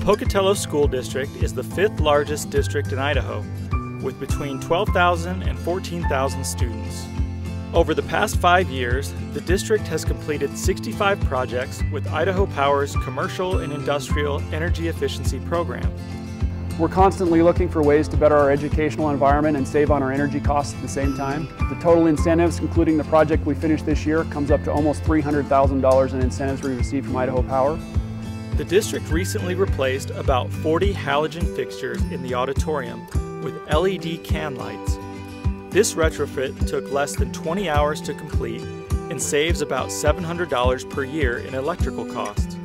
Pocatello School District is the fifth largest district in Idaho, with between 12,000 and 14,000 students. Over the past five years, the district has completed 65 projects with Idaho Power's Commercial and Industrial Energy Efficiency Program. We're constantly looking for ways to better our educational environment and save on our energy costs at the same time. The total incentives, including the project we finished this year, comes up to almost $300,000 in incentives we received from Idaho Power. The district recently replaced about 40 halogen fixtures in the auditorium with LED can lights. This retrofit took less than 20 hours to complete and saves about $700 per year in electrical costs.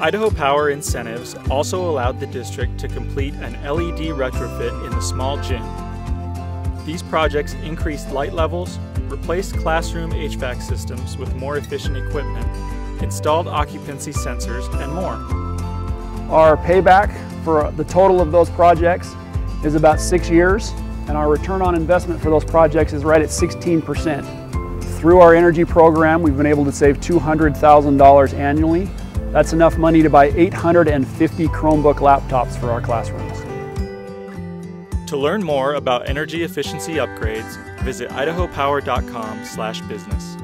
Idaho Power incentives also allowed the district to complete an LED retrofit in the small gym. These projects increased light levels, replaced classroom HVAC systems with more efficient equipment, installed occupancy sensors, and more. Our payback for the total of those projects is about six years, and our return on investment for those projects is right at 16%. Through our energy program, we've been able to save $200,000 annually. That's enough money to buy 850 Chromebook laptops for our classrooms. To learn more about energy efficiency upgrades, visit idahopower.com/business.